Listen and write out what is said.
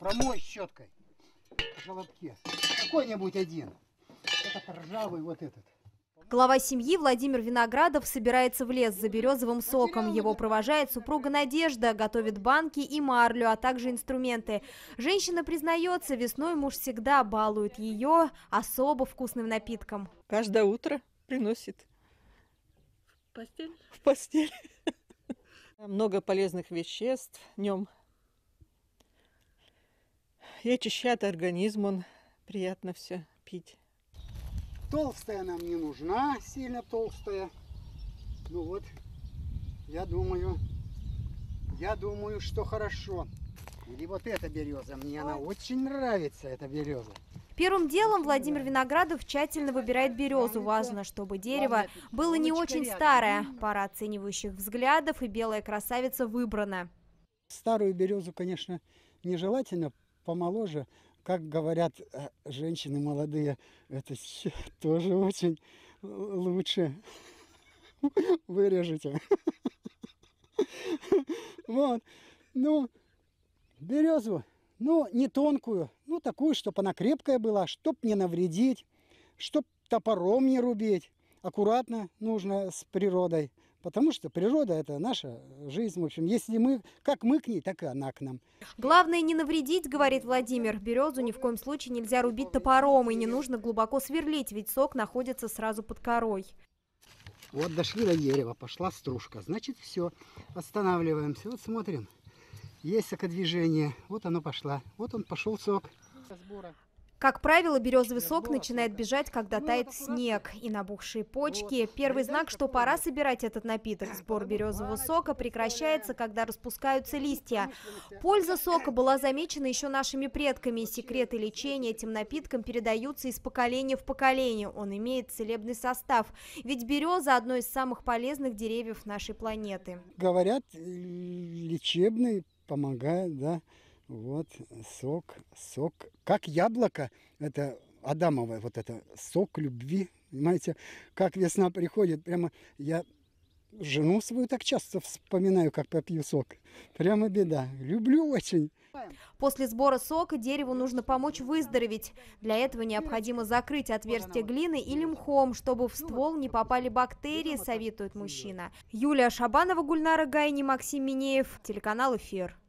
Промой щеткой в желобке. Какой-нибудь один. Этот ржавый вот этот. Глава семьи Владимир Виноградов собирается в лес за березовым соком. Его провожает супруга Надежда, готовит банки и марлю, а также инструменты. Женщина признается, весной муж всегда балует ее особо вкусным напитком. Каждое утро приносит Постель? в постель. Много полезных веществ в нем. И очищает организм, он приятно все пить. Толстая нам не нужна, сильно толстая. Ну вот, я думаю, я думаю, что хорошо. Или вот эта береза, мне она очень нравится, эта береза. Первым делом Владимир Виноградов тщательно выбирает березу. Важно, чтобы дерево было не очень старое. Пара оценивающих взглядов и белая красавица выбрана. Старую березу, конечно, нежелательно, помоложе. Как говорят э, женщины молодые, это тоже очень лучше. Вырежете. Вот. Ну, березу, ну, не тонкую, ну, такую, чтобы она крепкая была, чтоб не навредить, чтоб топором не рубить. Аккуратно нужно с природой. Потому что природа – это наша жизнь. В общем, если мы, как мы к ней, так и она к нам. Главное не навредить, говорит Владимир. Березу ни в коем случае нельзя рубить топором и не нужно глубоко сверлить, ведь сок находится сразу под корой. Вот дошли до дерева, пошла стружка. Значит, все, останавливаемся. Вот смотрим. Есть сокодвижение. Вот оно пошла. Вот он пошел сок. Как правило, березовый сок начинает бежать, когда тает снег и набухшие почки. Первый знак, что пора собирать этот напиток. Сбор березового сока прекращается, когда распускаются листья. Польза сока была замечена еще нашими предками. Секреты лечения этим напитком передаются из поколения в поколение. Он имеет целебный состав. Ведь береза – одно из самых полезных деревьев нашей планеты. Говорят, лечебный, помогает, да. Вот сок, сок. Как яблоко, это Адамовое, вот это сок любви. Понимаете, как весна приходит, прямо я жену свою так часто вспоминаю, как попью сок. Прямо беда. Люблю очень. После сбора сока дереву нужно помочь выздороветь. Для этого необходимо закрыть отверстие глиной или мхом, чтобы в ствол не попали бактерии, советует мужчина. Юлия Шабанова, Гульнара Гайни, Максим Минеев, телеканал «Эфир».